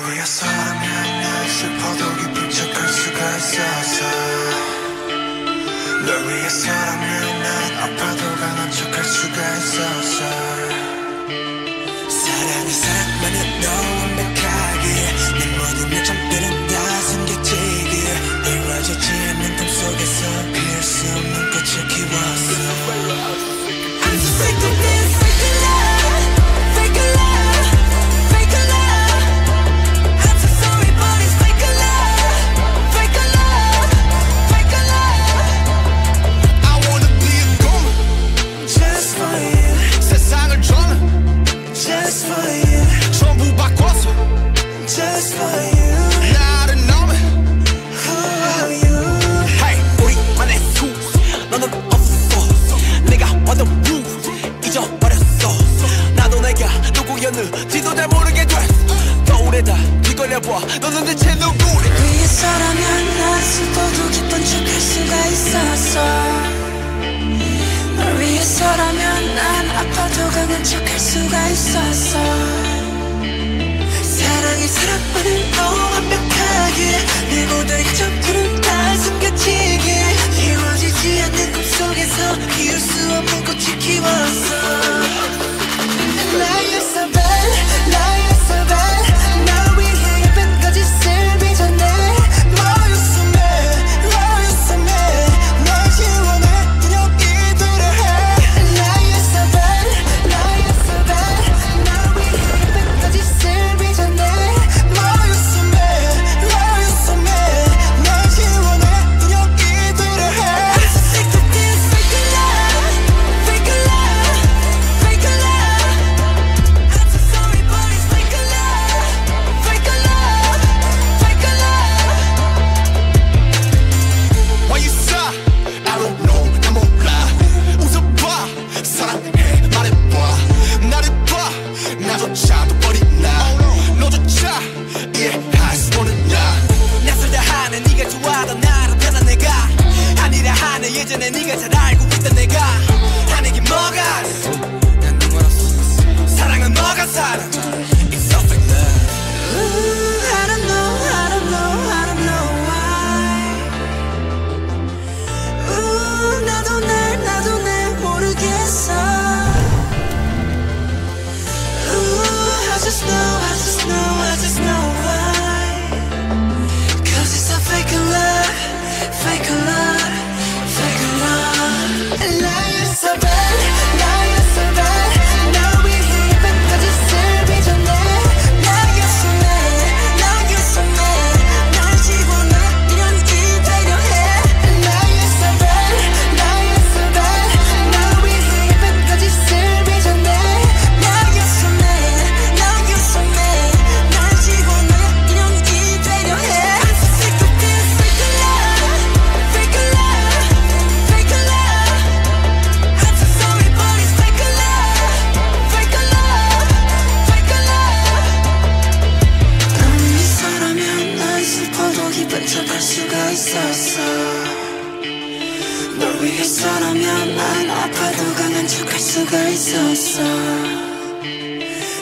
우리의 사랑했나 싶어도 기쁜 척할 수가 있어서. 널 위해 사랑했나 아파도 강한 척할 수가 있어서. 잊어버렸어. 나도 내가 누구였는지도 잘 모르게 됐어. 거울에다 뒤걸려봐. 너는 대체 누구래? 위에서라면 나스도 깊은 척할 수가 있었어. 널 위해서라면 난 아파도 강한 척할 수가 있었어. 사랑이 사랑만을 더 완벽하게 내 모든 점들은 다 숨겨지게 이루어지지 않는 꿈속에서 피울 수 없는 꽃이 키웠어. 위해서라면 난 아파도 강한 척할 수가 있었어.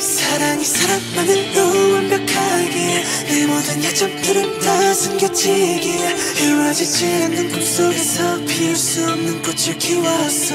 사랑이 사람만은 또 완벽하기에 내 모든 야점들은 다 숨겨지기에 이루어지지 않는 꿈속에서 피울 수 없는 꽃을 키웠어.